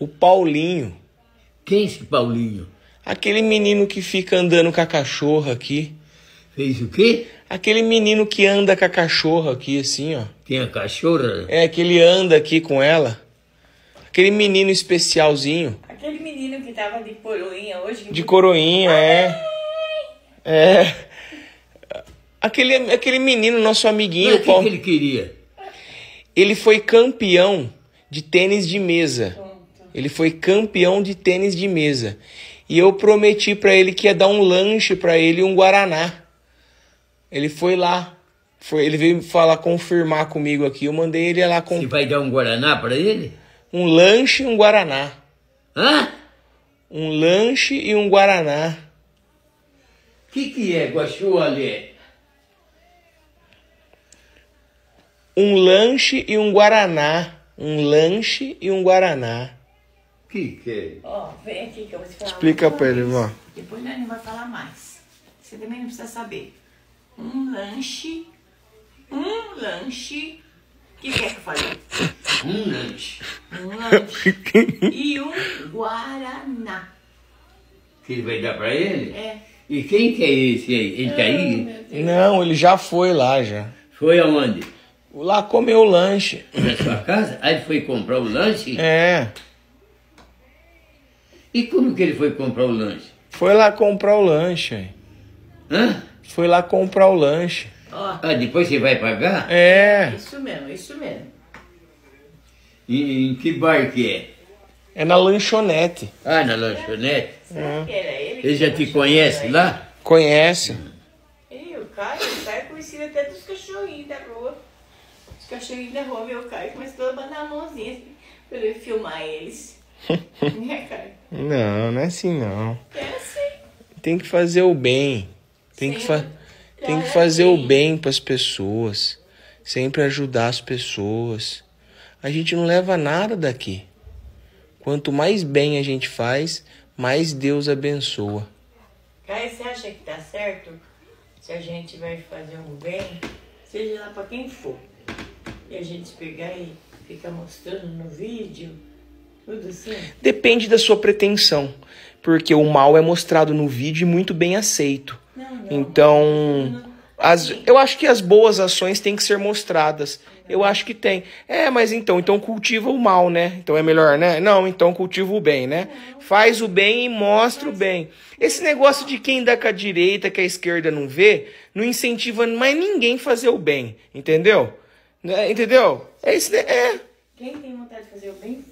O Paulinho. Quem é esse Paulinho? Aquele menino que fica andando com a cachorra aqui. Fez o quê? Aquele menino que anda com a cachorra aqui, assim, ó. Tem a cachorra? É, que ele anda aqui com ela. Aquele menino especialzinho. Aquele menino que tava de coroinha hoje. De coroinha, é. É. Aquele, aquele menino, nosso amiguinho, Mas o que, Paulo, que ele queria? ele foi campeão de tênis de mesa. Ele foi campeão de tênis de mesa. E eu prometi pra ele que ia dar um lanche pra ele e um guaraná. Ele foi lá. Foi, ele veio falar, confirmar comigo aqui. Eu mandei ele ir lá com Você vai dar um Guaraná pra ele? um lanche e um guaraná. Hã? Um lanche e um guaraná. O que, que é guaxualé? Um lanche e um guaraná. Um lanche e um guaraná. O que, que é? Ó, vem aqui que eu vou te falar. Explica pra ele, vó. Depois nós não vai falar mais. Você também não precisa saber. Um lanche. Um lanche. O que quer que eu falei? Um lanche. Um lanche. e um guaraná. Que ele vai dar pra ele? É. E quem que é esse aí? Ele tá aí? Não, ele já foi lá já. Foi aonde? Lá comeu o lanche. Na sua casa? Aí ele foi comprar o lanche? É. E como que ele foi comprar o lanche? Foi lá comprar o lanche. Hã? Foi lá comprar o lanche. Ó, Ah, depois você vai pagar? É. isso mesmo, isso mesmo. E em que bar que é? É na lanchonete. Ah, na lanchonete? Será que era ele? que Ele já te conhece aí? lá? Conhece? Ei, o Caio, o Caio é conhecido até dos cachorrinhos da rua. Os cachorrinhos da rua, o Caio começou a mandar a mãozinha assim, pra ele filmar eles. Caio? Não, não é assim não. É assim. Tem que fazer o bem. Tem que, fa tem que fazer o bem para as pessoas. Sempre ajudar as pessoas. A gente não leva nada daqui. Quanto mais bem a gente faz, mais Deus abençoa. Caio, você acha que tá certo se a gente vai fazer um bem, seja lá pra quem for, e a gente pegar e ficar mostrando no vídeo, assim? Depende da sua pretensão, porque o mal é mostrado no vídeo e muito bem aceito. Então, as, eu acho que as boas ações têm que ser mostradas. Eu acho que tem. É, mas então, então cultiva o mal, né? Então é melhor, né? Não, então cultiva o bem, né? Faz o bem e mostra o bem. Esse negócio de quem dá com a direita, que a esquerda não vê, não incentiva mais ninguém fazer o bem, entendeu? Né? Entendeu? É isso, é. Quem tem vontade de fazer o bem,